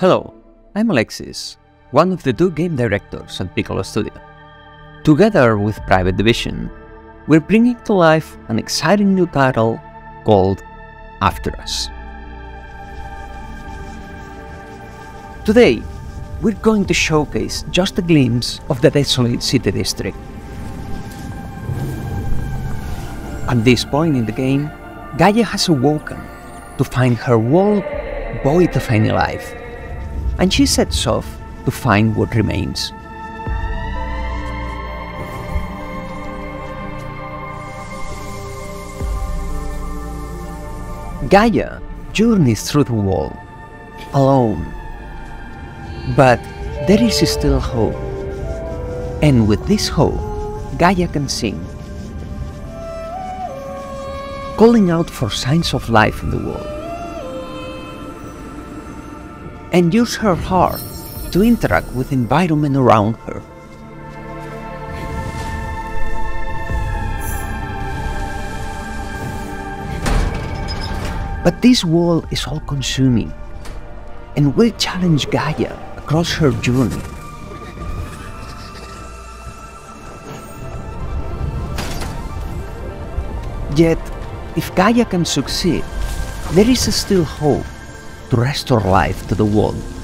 Hello, I'm Alexis, one of the two game directors at Piccolo Studio. Together with Private Division, we're bringing to life an exciting new title called After Us. Today, we're going to showcase just a glimpse of the desolate city district. At this point in the game, Gaia has awoken to find her world void of any life, and she sets off to find what remains. Gaia journeys through the wall, alone. But there is still hope. And with this hope, Gaia can sing, calling out for signs of life in the world. And use her heart to interact with environment around her. But this wall is all consuming and will challenge Gaia across her journey. Yet, if Gaia can succeed, there is still hope to restore life to the world.